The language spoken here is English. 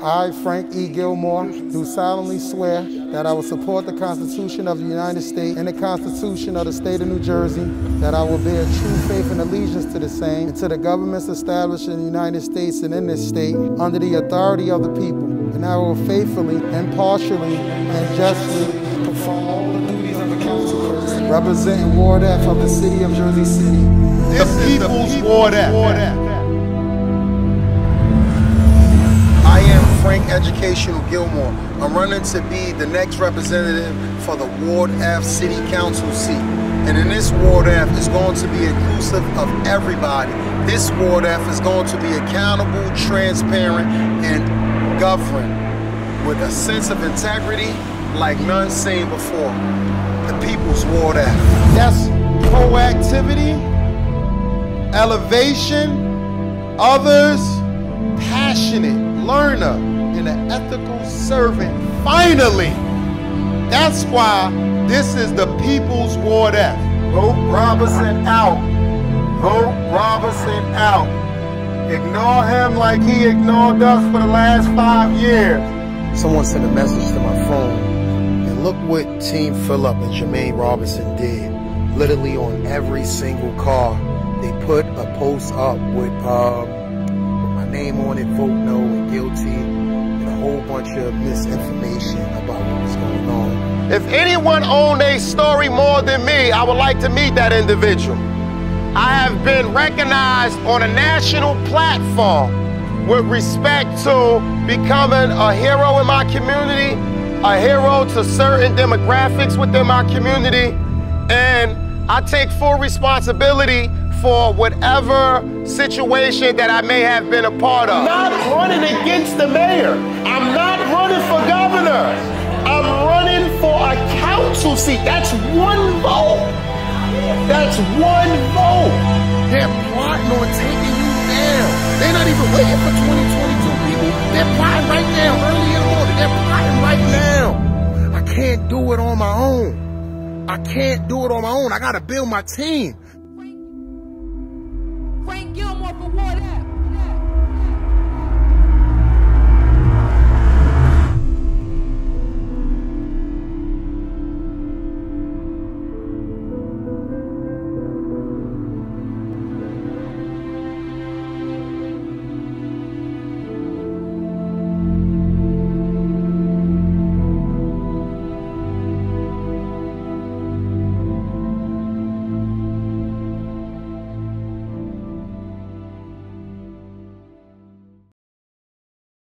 I, Frank E. Gilmore, do solemnly swear that I will support the Constitution of the United States and the Constitution of the State of New Jersey, that I will bear true faith and allegiance to the same, and to the governments established in the United States and in this state, under the authority of the people, and I will faithfully, impartially, and justly perform all the duties of a council representing Ward F of the city of Jersey City. This the is people's, people's Ward F. Ward F. Educational Gilmore. I'm running to be the next representative for the Ward F City Council seat. And in this Ward F is going to be inclusive of everybody. This Ward F is going to be accountable, transparent, and governed with a sense of integrity like none seen before. The People's Ward F. That's proactivity, elevation, others, passionate learner and an ethical servant. Finally, that's why this is the People's Ward F. Vote Robinson out. Vote Robinson out. Ignore him like he ignored us for the last five years. Someone sent a message to my phone, and look what Team Fulop and Jermaine Robinson did. Literally on every single car, they put a post up with um, name on it, vote no and guilty, and a whole bunch of misinformation about what was going on. If anyone owned a story more than me, I would like to meet that individual. I have been recognized on a national platform with respect to becoming a hero in my community, a hero to certain demographics within my community, and I take full responsibility for whatever situation that I may have been a part of. I'm not running against the mayor. I'm not running for governor. I'm running for a council seat. That's one vote. That's one vote. They're plotting on taking you down. They're not even waiting for 2022 people. They're plotting right now, early in the morning. They're plotting right now. I can't do it on my own. I can't do it on my own. I gotta build my team.